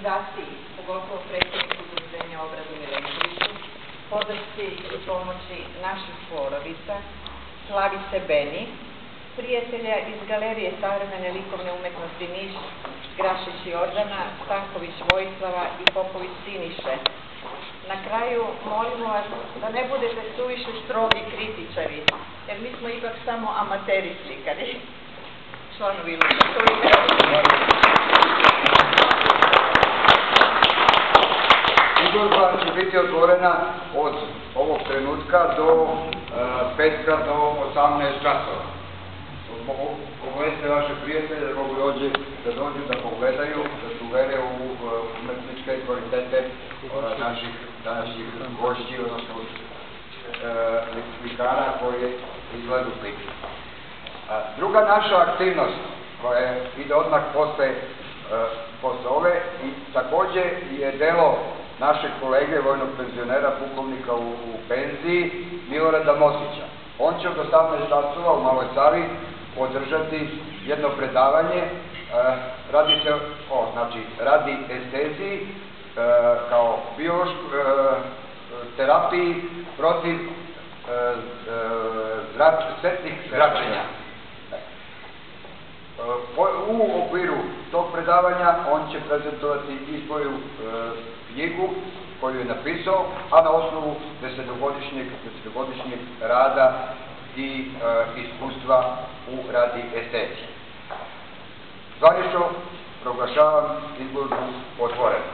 organizaciji, pogotovo predsjedniku Udruženja obradu Milenkoviću, podršci i pomoći naših porodica, Slavice Beni, prijatelja iz Galerije savremene likovne umetnosti Niš, Grašić Jordana, Stanković Vojislava i Popović Siniše. Na kraju molimo vas da ne budete suviše strogi kritičari, jer mi smo ipak samo amateri slikari, članovi Luka. Izložba će biti otvorena od ovog trenutka do e, petka do 18 časova. Pogledajte vaše prijatelje da mogu dođe, da dođu da pogledaju, da se uvere u e, umetničke kvalitete e, naših današnjih gošći, odnosno slikara koje izgledu slike. Druga naša aktivnost koja ide odmah posle, posle ove i takođe je delo našeg kolege vojnog penzionera, pukovnika u, u penziji, Milorada Mosića. On će od 18 časova u Maloj Savi održati jedno predavanje, e, radi se o, znači, radi esteziji, e, kao biološk, e, terapiji protiv zrak, svetnih zračenja. U okviru predavanja on će prezentovati i svoju e, knjigu koju je napisao, a na osnovu desetogodišnjeg, desetogodišnjeg rada i e, iskustva u radi estetike. Zvanično proglašavam izložbu otvorenu.